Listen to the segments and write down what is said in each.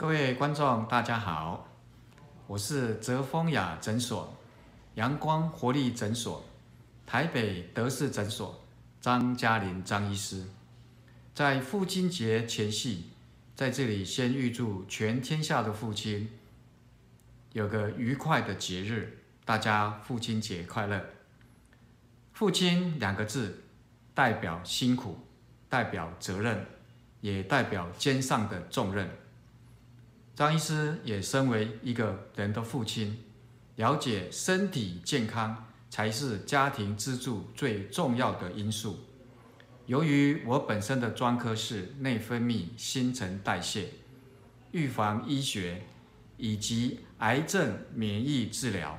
各位观众，大家好，我是泽丰雅诊所、阳光活力诊所、台北德士诊所张嘉玲张医师。在父亲节前夕，在这里先预祝全天下的父亲有个愉快的节日，大家父亲节快乐。父亲两个字，代表辛苦，代表责任，也代表肩上的重任。张医师也身为一个人的父亲，了解身体健康才是家庭支柱最重要的因素。由于我本身的专科是内分泌、新陈代谢、预防医学以及癌症免疫治疗，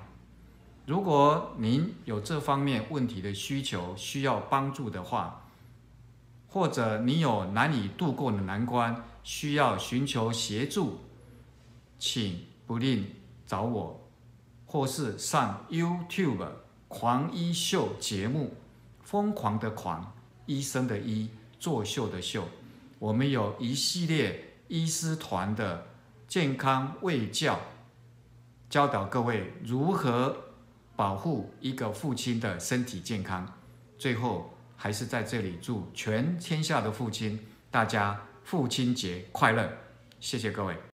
如果您有这方面问题的需求，需要帮助的话，或者你有难以度过的难关，需要寻求协助。请不吝找我，或是上 YouTube 狂医秀节目，疯狂的狂，医生的医，作秀的秀。我们有一系列医师团的健康卫教，教导各位如何保护一个父亲的身体健康。最后，还是在这里祝全天下的父亲，大家父亲节快乐！谢谢各位。